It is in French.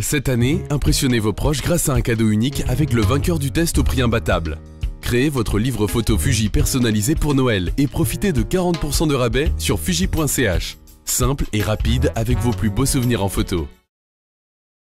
Cette année, impressionnez vos proches grâce à un cadeau unique avec le vainqueur du test au prix imbattable. Créez votre livre photo Fuji personnalisé pour Noël et profitez de 40% de rabais sur fuji.ch. Simple et rapide avec vos plus beaux souvenirs en photo.